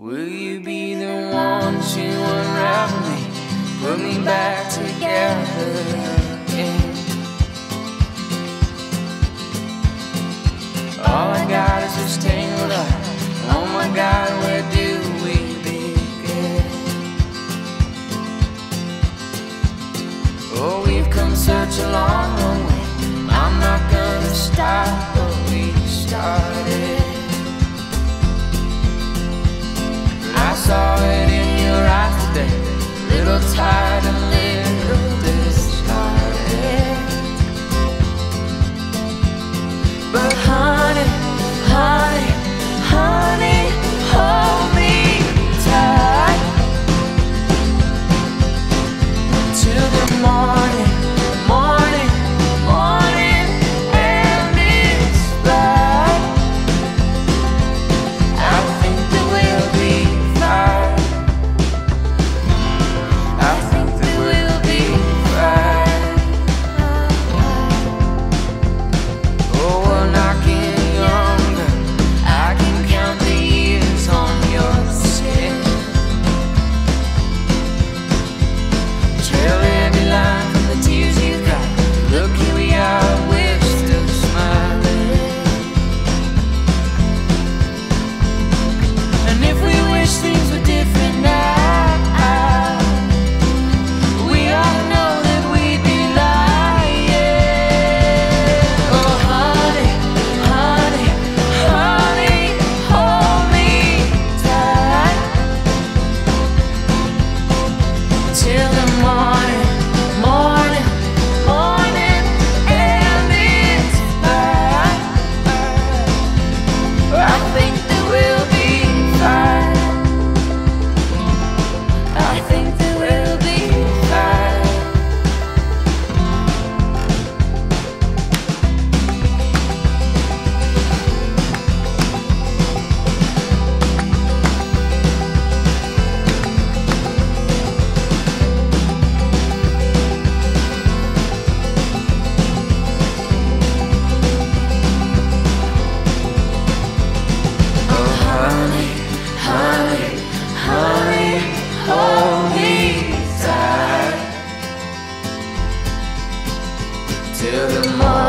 Will you be the one to unravel me, put me back together again? All I got is this tangled up. Oh my God, where do we begin? Oh, we've come such a long, long way. I'm not gonna stop what we started. Today. Little tired till the morning.